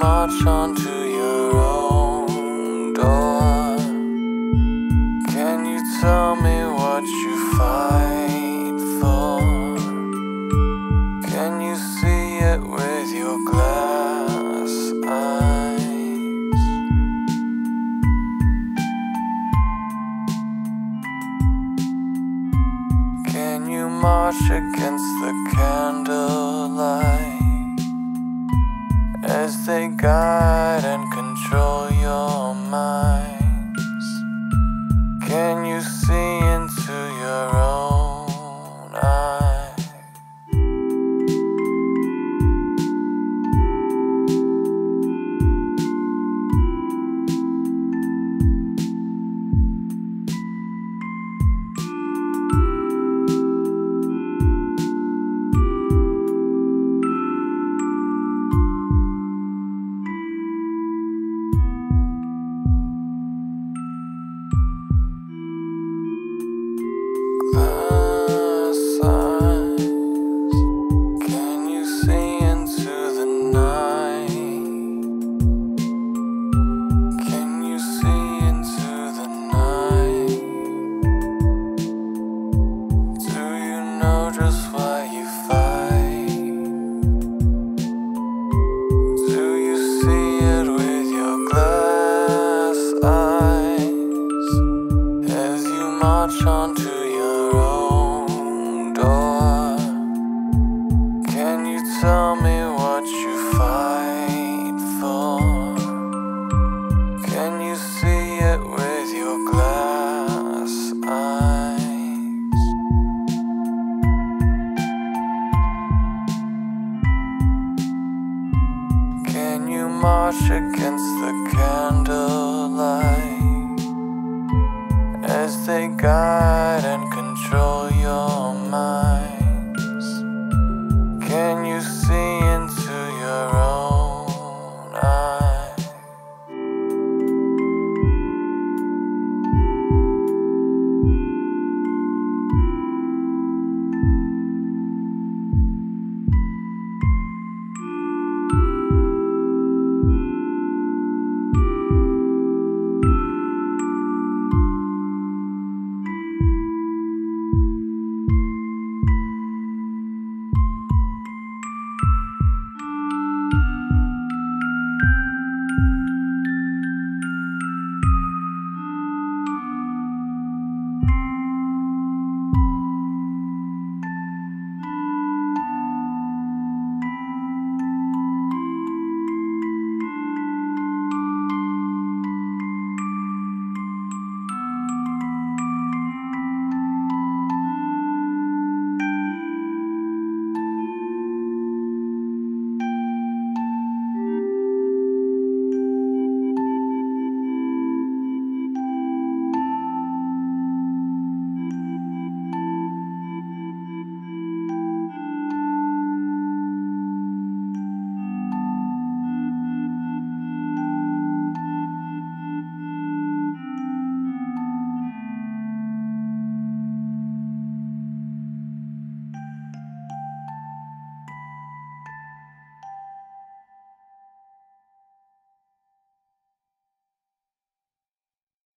march onto your own door? Can you tell me what you fight for? Can you see it with your glass eyes? Can you march against the candlelight as they guide and control your minds? March onto your own door, can you tell me what you fight for? Can you see it with your glass eyes? Can you march against the candlelight as they guide and control your mind?